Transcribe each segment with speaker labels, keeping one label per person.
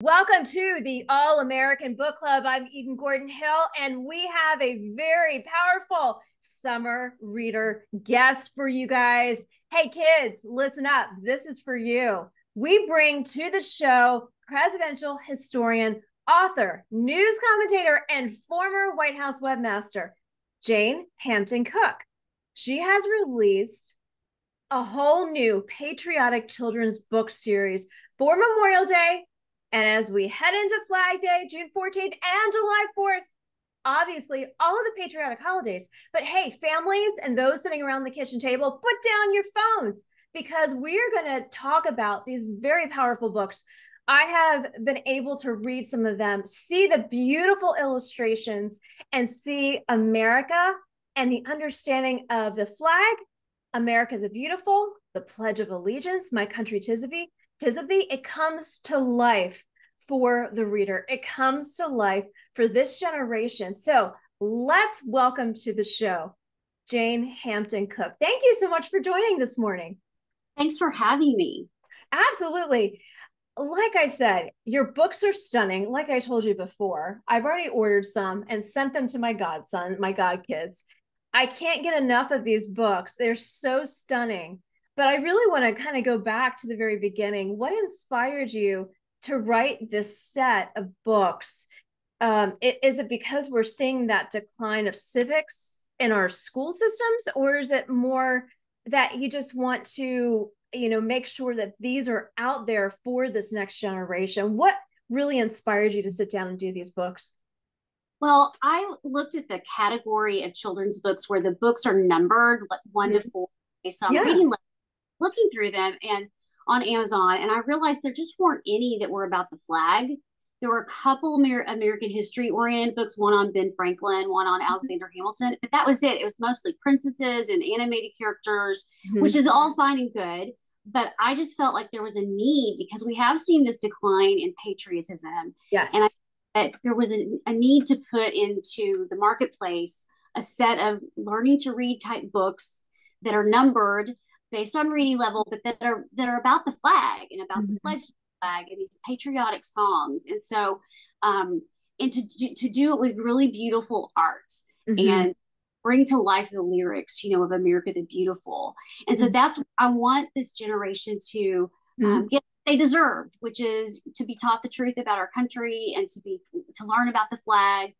Speaker 1: Welcome to the All American Book Club. I'm Eden Gordon Hill, and we have a very powerful summer reader guest for you guys. Hey, kids, listen up. This is for you. We bring to the show presidential historian, author, news commentator, and former White House webmaster, Jane Hampton Cook. She has released a whole new patriotic children's book series for Memorial Day. And as we head into Flag Day, June 14th and July 4th, obviously all of the patriotic holidays. But hey, families and those sitting around the kitchen table, put down your phones because we are going to talk about these very powerful books. I have been able to read some of them, see the beautiful illustrations, and see America and the understanding of the flag, America the Beautiful, the Pledge of Allegiance, My Country Tis of Thee. It comes to life for the reader. It comes to life for this generation. So let's welcome to the show Jane Hampton Cook. Thank you so much for joining this morning.
Speaker 2: Thanks for having me.
Speaker 1: Absolutely. Like I said, your books are stunning. Like I told you before, I've already ordered some and sent them to my godson, my godkids. I can't get enough of these books. They're so stunning. But I really want to kind of go back to the very beginning. What inspired you to write this set of books? Um, it, is it because we're seeing that decline of civics in our school systems, or is it more that you just want to, you know, make sure that these are out there for this next generation? What really inspired you to sit down and do these books?
Speaker 2: Well, I looked at the category of children's books where the books are numbered like one mm-hmm. to four. So I'm yeah. reading, looking through them, and on Amazon, and I realized there just weren't any that were about the flag. There were a couple Amer- American history oriented books, one on Ben Franklin, one on mm-hmm. Alexander Hamilton, but that was it. It was mostly princesses and animated characters, mm-hmm. which is all fine and good. But I just felt like there was a need because we have seen this decline in patriotism.
Speaker 1: Yes.
Speaker 2: And I that there was a, a need to put into the marketplace a set of learning to read type books that are numbered based on reading level, but that are that are about the flag and about mm-hmm. the pledge flag and these patriotic songs. And so, um, and to to do it with really beautiful art mm-hmm. and bring to life the lyrics, you know, of America the Beautiful. And mm-hmm. so that's I want this generation to um, mm-hmm. get they deserved, which is to be taught the truth about our country and to be to learn about the flag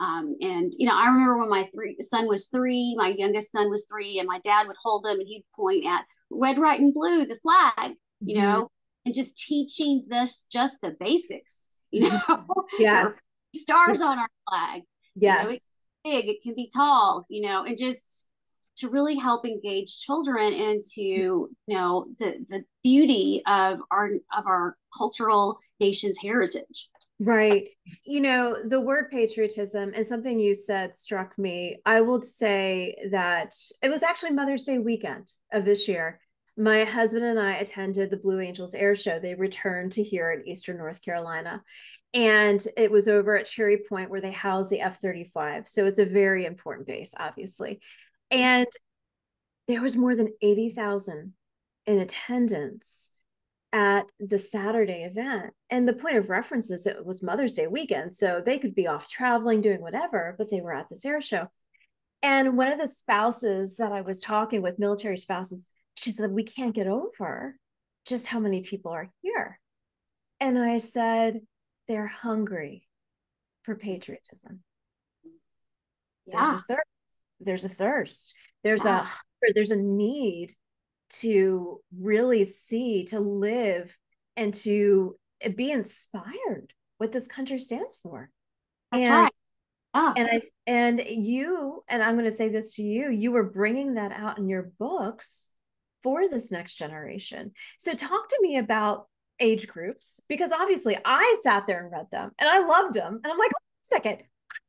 Speaker 2: um, and you know, I remember when my three son was three, my youngest son was three, and my dad would hold him and he'd point at red, white, and blue, the flag, you mm-hmm. know, and just teaching this just the basics, you know.
Speaker 1: Yes.
Speaker 2: stars on our flag.
Speaker 1: Yes.
Speaker 2: You know, big, it can be tall, you know, and just to really help engage children into you know the the beauty of our of our cultural nation's heritage
Speaker 1: Right. You know, the word patriotism and something you said struck me. I would say that it was actually Mother's Day weekend of this year. My husband and I attended the Blue Angels Air Show. They returned to here in Eastern North Carolina. And it was over at Cherry Point where they house the F 35. So it's a very important base, obviously. And there was more than 80,000 in attendance at the Saturday event. And the point of reference is it was Mother's Day weekend. So they could be off traveling, doing whatever, but they were at this air show. And one of the spouses that I was talking with, military spouses, she said, We can't get over just how many people are here. And I said, They're hungry for patriotism.
Speaker 2: Yeah.
Speaker 1: There's a thirst. There's a thirst. There's yeah. a there's a need to really see, to live, and to eh, be inspired what this country stands for.
Speaker 2: That's and, right.
Speaker 1: Yeah. And I and you and I'm going to say this to you, you were bringing that out in your books for this next generation. So talk to me about age groups because obviously I sat there and read them and I loved them and I'm like, oh, a second,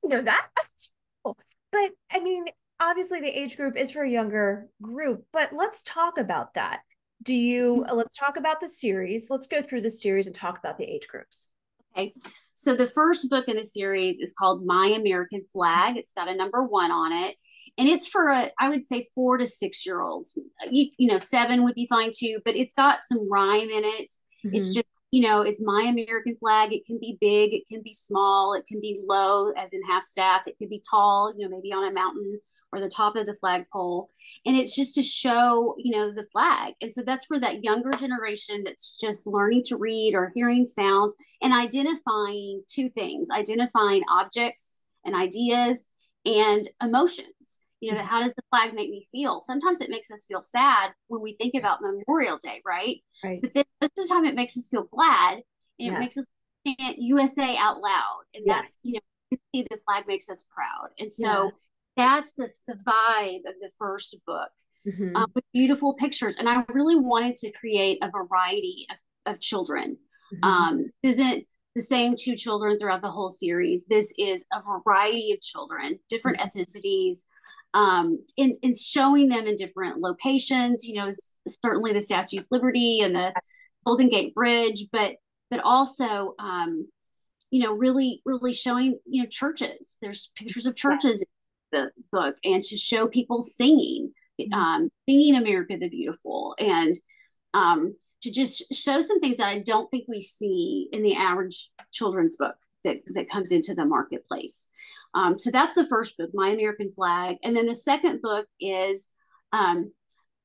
Speaker 1: I know that. That's cool. But I mean, obviously the age group is for a younger group, but let's talk about that. Do you mm-hmm. let's talk about the series? Let's go through the series and talk about the age groups.
Speaker 2: Okay. So the first book in the series is called My American Flag. It's got a number 1 on it. And it's for a, I would say 4 to 6 year olds. You, you know, 7 would be fine too, but it's got some rhyme in it. Mm-hmm. It's just you know, it's my American flag. It can be big, it can be small, it can be low, as in half staff, it could be tall, you know, maybe on a mountain or the top of the flagpole. And it's just to show, you know, the flag. And so that's for that younger generation that's just learning to read or hearing sounds and identifying two things identifying objects and ideas and emotions. You know, mm-hmm. how does the flag make me feel? Sometimes it makes us feel sad when we think about Memorial Day, right? Right. But then most of the time it makes us feel glad and yes. it makes us chant USA out loud. And yes. that's, you know, see the flag makes us proud. And so yeah. That's the, the vibe of the first book mm-hmm. um, with beautiful pictures. And I really wanted to create a variety of, of children. Mm-hmm. Um, isn't the same two children throughout the whole series. This is a variety of children, different mm-hmm. ethnicities, um, in, in showing them in different locations, you know, certainly the Statue of Liberty and the Golden Gate Bridge, but but also um, you know, really, really showing, you know, churches. There's pictures of churches the book and to show people singing, mm-hmm. um, singing America the Beautiful and um, to just show some things that I don't think we see in the average children's book that, that comes into the marketplace. Um, so that's the first book, My American Flag. And then the second book is um,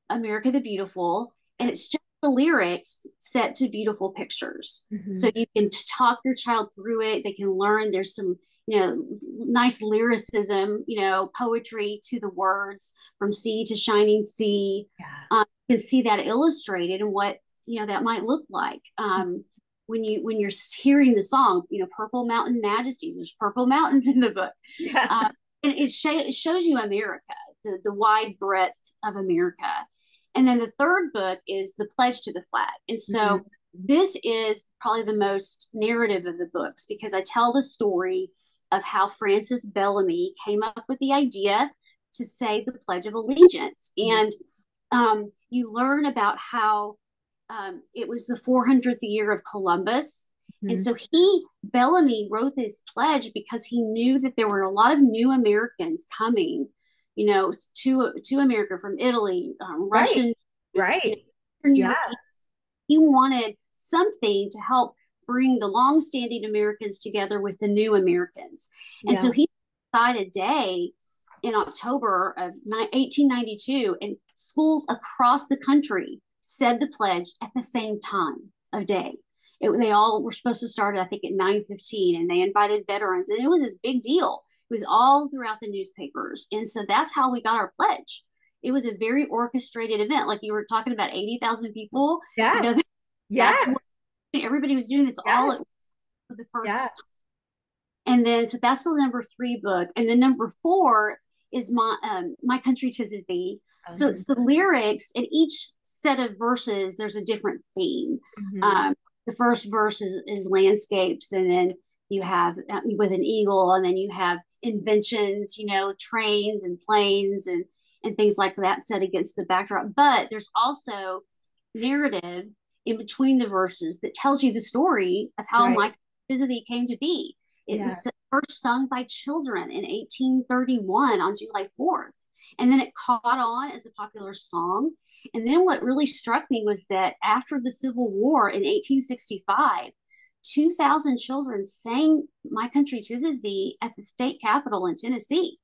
Speaker 2: America the Beautiful. And it's just the lyrics set to beautiful pictures. Mm-hmm. So you can talk your child through it. They can learn. There's some, you know, nice lyricism, you know, poetry to the words from sea to shining sea. Yeah. Um, you can see that illustrated and what, you know, that might look like. Um, when you when you're hearing the song, you know, Purple Mountain Majesties. There's purple mountains in the book, yeah. Um, and it, sh- it shows you America, the the wide breadth of America. And then the third book is the Pledge to the Flag, and so. Mm-hmm. This is probably the most narrative of the books because I tell the story of how Francis Bellamy came up with the idea to say the Pledge of Allegiance. Mm-hmm. And um, you learn about how um, it was the 400th year of Columbus. Mm-hmm. And so he, Bellamy, wrote this pledge because he knew that there were a lot of new Americans coming, you know, to to America from Italy, um, right. Russian,
Speaker 1: right? Yes.
Speaker 2: He wanted something to help bring the long-standing Americans together with the new Americans, and yeah. so he decided a day in October of 1892, and schools across the country said the pledge at the same time of day. It, they all were supposed to start, I think, at 9.15, and they invited veterans, and it was this big deal. It was all throughout the newspapers. And so that's how we got our pledge. It was a very orchestrated event. Like you were talking about 80,000 people.
Speaker 1: Yes. You know, yes.
Speaker 2: everybody was doing this yes. all at the first yes. And then, so that's the number three book. And then number four is my um, my country tis of thee. Mm-hmm. So it's the lyrics in each set of verses. There's a different theme. Mm-hmm. Um, the first verse is, is landscapes, and then you have uh, with an eagle, and then you have inventions. You know, trains and planes and and things like that set against the backdrop. But there's also narrative in between the verses that tells you the story of how right. my tis of thee came to be. It yeah. was first sung by children in 1831 on July 4th. And then it caught on as a popular song. And then what really struck me was that after the Civil War in 1865, 2,000 children sang My Country Tis of Thee at the state capitol in Tennessee.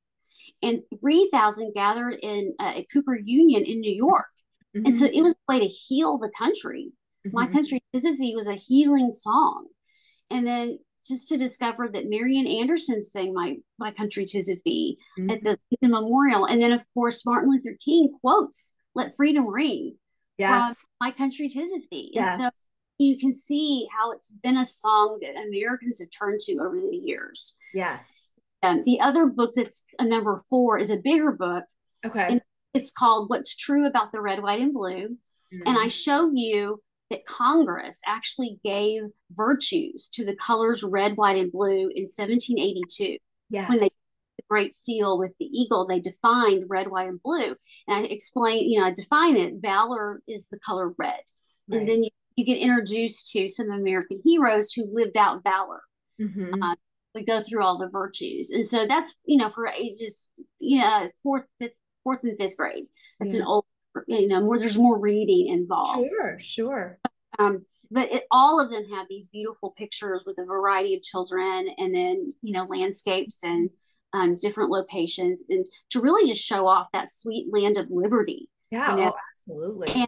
Speaker 2: And 3,000 gathered in uh, at Cooper Union in New York. Mm-hmm. And so it was a way to heal the country. Mm-hmm. My Country Tis of Thee was a healing song. And then just to discover that Marian Anderson sang "My My Country Tis of Thee" mm-hmm. at the Lincoln Memorial, and then of course Martin Luther King quotes "Let Freedom Ring."
Speaker 1: Yes,
Speaker 2: "My Country Tis of Thee," yes. and so you can see how it's been a song that Americans have turned to over the years.
Speaker 1: Yes.
Speaker 2: Um, the other book that's a number four is a bigger book.
Speaker 1: Okay. And
Speaker 2: it's called "What's True About the Red, White, and Blue," mm-hmm. and I show you that Congress actually gave virtues to the colors red, white, and blue in 1782.
Speaker 1: Yes.
Speaker 2: When they the Great Seal with the eagle, they defined red, white, and blue. And I explain, you know, I define it. Valor is the color red. Right. And then you, you get introduced to some American heroes who lived out valor. Mm-hmm. Uh, we go through all the virtues. And so that's, you know, for ages, you know, fourth, fifth, fourth and fifth grade. That's yeah. an old you know more there's more reading involved
Speaker 1: sure sure
Speaker 2: um, but it, all of them have these beautiful pictures with a variety of children and then you know landscapes and um, different locations and to really just show off that sweet land of liberty
Speaker 1: yeah
Speaker 2: you know?
Speaker 1: oh, absolutely
Speaker 2: and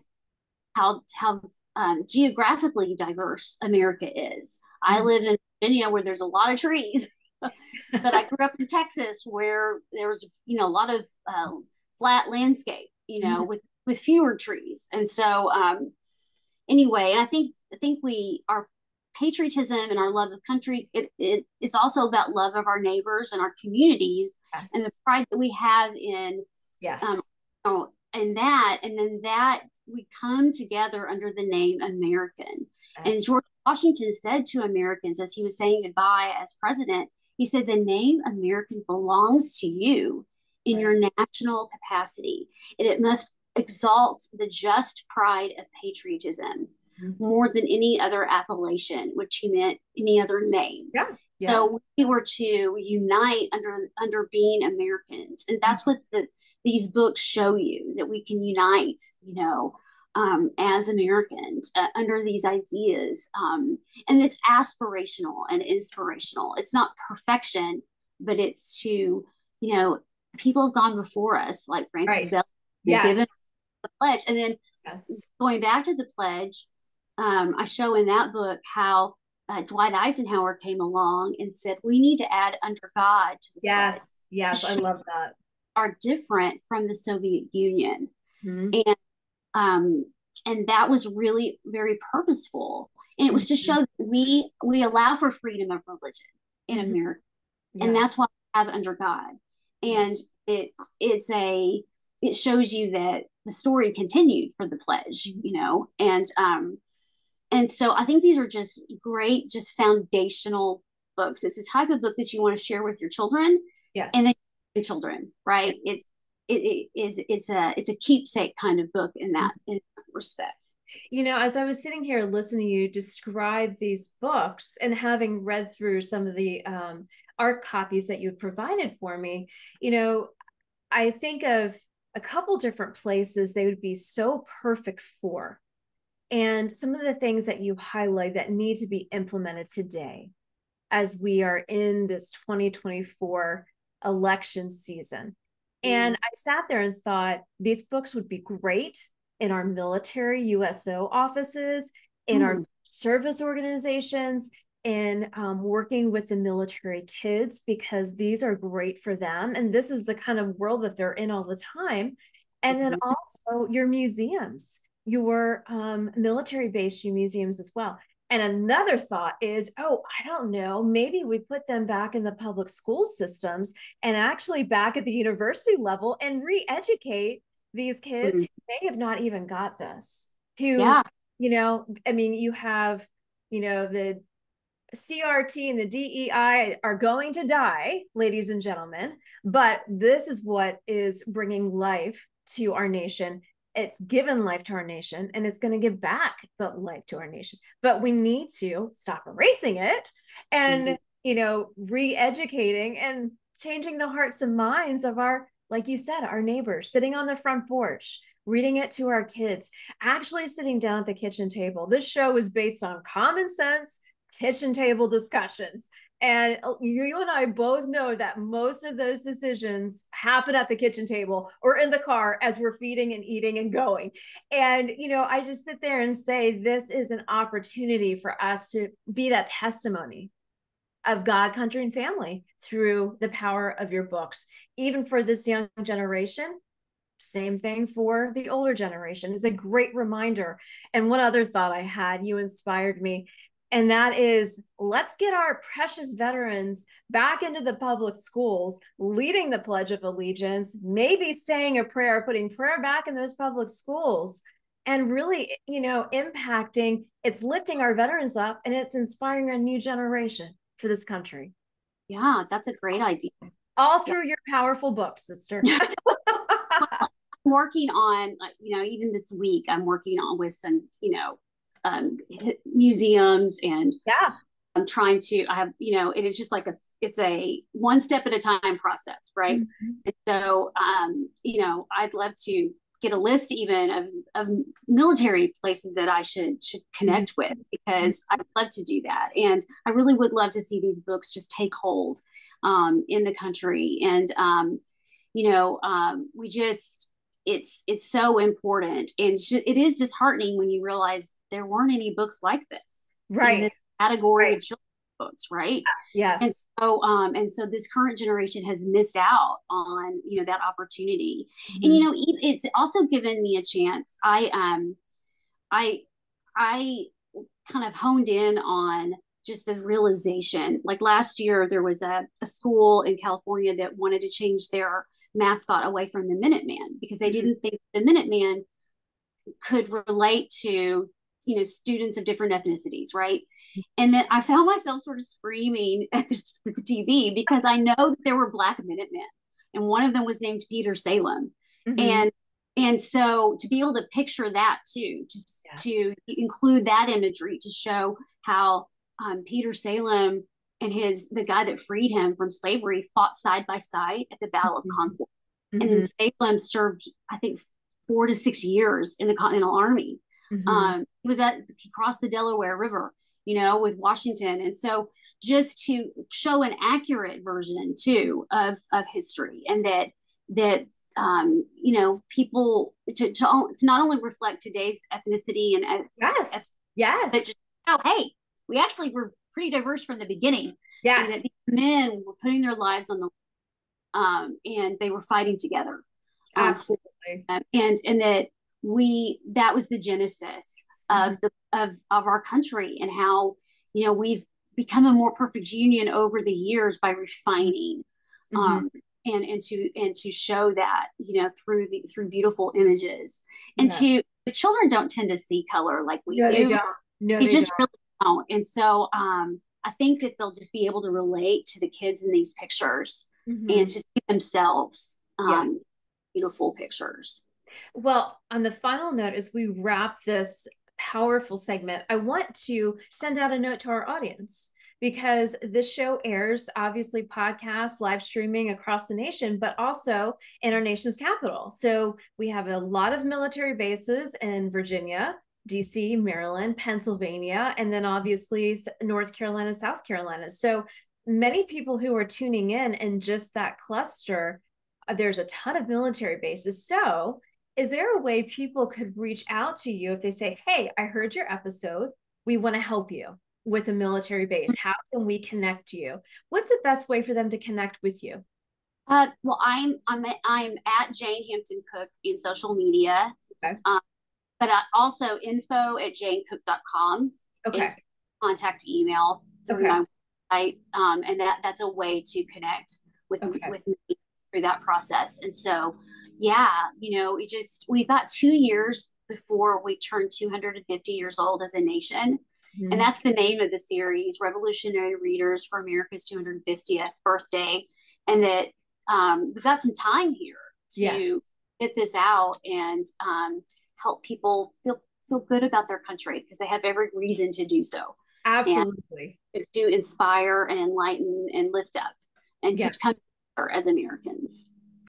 Speaker 2: how how um, geographically diverse america is mm-hmm. i live in virginia where there's a lot of trees but i grew up in texas where there was you know a lot of uh, flat landscape you know mm-hmm. with with fewer trees and so um anyway and i think i think we our patriotism and our love of country it, it it's also about love of our neighbors and our communities yes. and the pride that we have in
Speaker 1: yes um,
Speaker 2: oh, and that and then that we come together under the name american yes. and george washington said to americans as he was saying goodbye as president he said the name american belongs to you in your national capacity and it must exalt the just pride of patriotism mm-hmm. more than any other appellation, which he meant any other name.
Speaker 1: Yeah. Yeah.
Speaker 2: So we were to unite under under being Americans, and that's what the these books show you that we can unite. You know, um, as Americans uh, under these ideas, um, and it's aspirational and inspirational. It's not perfection, but it's to you know people have gone before us, like Francis right.
Speaker 1: Yes. given
Speaker 2: the pledge, and then yes. going back to the pledge, um, I show in that book how uh, Dwight Eisenhower came along and said, we need to add under God to the
Speaker 1: Yes, pledge. yes, I love that.
Speaker 2: Are different from the Soviet Union. Mm-hmm. And um, and that was really very purposeful. And it was to show that we we allow for freedom of religion in mm-hmm. America. Yeah. And that's why we have under God. And it's it's a it shows you that the story continued for the pledge, mm-hmm. you know, and um and so I think these are just great, just foundational books. It's a type of book that you want to share with your children.
Speaker 1: Yes.
Speaker 2: And then the children, right? It's it, it is it's a it's a keepsake kind of book in that in that respect.
Speaker 1: You know, as I was sitting here listening to you describe these books and having read through some of the um, art copies that you provided for me, you know, I think of a couple different places they would be so perfect for and some of the things that you highlight that need to be implemented today as we are in this 2024 election season. Mm. And I sat there and thought these books would be great in our military USO offices, in mm. our service organizations, in um, working with the military kids, because these are great for them. And this is the kind of world that they're in all the time. And mm-hmm. then also your museums your um, military based museums as well. And another thought is, oh, I don't know, maybe we put them back in the public school systems and actually back at the university level and re educate these kids mm-hmm. who may have not even got this. Who, yeah. you know, I mean, you have, you know, the CRT and the DEI are going to die, ladies and gentlemen, but this is what is bringing life to our nation. It's given life to our nation and it's going to give back the life to our nation. But we need to stop erasing it and mm-hmm. you know re-educating and changing the hearts and minds of our like you said our neighbors sitting on the front porch reading it to our kids actually sitting down at the kitchen table. This show is based on common sense kitchen table discussions and uh, you, you and I both know that most of those decisions happen at the kitchen table or in the car as we're feeding and eating and going. And, you know, I just sit there and say, this is an opportunity for us to be that testimony of God, country, and family through the power of your books. Even for this young generation, same thing for the older generation. It's a great reminder. And one other thought I had, you inspired me and that is let's get our precious veterans back into the public schools, leading the Pledge of Allegiance, maybe saying a prayer, putting prayer back in those public schools, and really, you know, impacting it's lifting our veterans up and it's inspiring a new generation for this country.
Speaker 2: Yeah, that's a great idea.
Speaker 1: All through yeah. your powerful book, sister.
Speaker 2: I'm working on, you know, even this week, I'm working on with some, you know, um, museums and
Speaker 1: yeah
Speaker 2: i'm trying to i have you know it is just like a it's a one step at a time process right mm-hmm. and so um you know i'd love to get a list even of, of military places that I should should connect with because I'd love to do that. And I really would love to see these books just take hold um, in the country. And um, you know, um, we just it's it's so important, and it is disheartening when you realize there weren't any books like this,
Speaker 1: right? This
Speaker 2: category right. of children books, right?
Speaker 1: Yes.
Speaker 2: And so, um, and so this current generation has missed out on, you know, that opportunity. Mm-hmm. And you know, it's also given me a chance. I, um, I, I kind of honed in on just the realization. Like last year, there was a, a school in California that wanted to change their mascot away from the Minuteman because they mm-hmm. didn't think the Minuteman could relate to you know students of different ethnicities right and then I found myself sort of screaming at the, the TV because I know that there were Black Minutemen, and one of them was named Peter Salem, mm-hmm. and and so to be able to picture that too, just yeah. to include that imagery to show how um, Peter Salem and his the guy that freed him from slavery fought side by side at the Battle mm-hmm. of Concord, mm-hmm. and then Salem served I think four to six years in the Continental Army. Mm-hmm. Um, he was at he crossed the Delaware River you know, with Washington. And so just to show an accurate version too of, of history and that, that, um, you know, people to, to, to not only reflect today's ethnicity and
Speaker 1: yes, yes,
Speaker 2: but just, oh, hey, we actually were pretty diverse from the beginning.
Speaker 1: Yes.
Speaker 2: And that these men were putting their lives on the, um, and they were fighting together.
Speaker 1: Um, Absolutely.
Speaker 2: Um, and, and that we, that was the genesis of the of of our country and how you know we've become a more perfect union over the years by refining mm-hmm. um, and and to and to show that you know through the through beautiful images and yeah. to the children don't tend to see color like we
Speaker 1: no,
Speaker 2: do
Speaker 1: they, no,
Speaker 2: they, they just don't. really don't and so um i think that they'll just be able to relate to the kids in these pictures mm-hmm. and to see themselves um yes. beautiful pictures
Speaker 1: well on the final note as we wrap this powerful segment, I want to send out a note to our audience because this show airs obviously podcasts, live streaming across the nation, but also in our nation's capital. So we have a lot of military bases in Virginia, DC, Maryland, Pennsylvania, and then obviously North Carolina, South Carolina. So many people who are tuning in in just that cluster, uh, there's a ton of military bases. So is there a way people could reach out to you if they say, Hey, I heard your episode. We want to help you with a military base. How can we connect you? What's the best way for them to connect with you?
Speaker 2: Uh, well, I'm I'm I'm at Jane Hampton Cook in social media. Okay. Um, but I also info at janecook.com
Speaker 1: okay. is
Speaker 2: contact email through okay. my website. Um, and that that's a way to connect with okay. with me through that process. And so yeah, you know, we just, we've got two years before we turn 250 years old as a nation. Mm-hmm. And that's the name of the series, Revolutionary Readers for America's 250th birthday. And that um, we've got some time here to yes. get this out and um, help people feel feel good about their country because they have every reason to do so.
Speaker 1: Absolutely.
Speaker 2: And to inspire and enlighten and lift up and yeah. to come as Americans.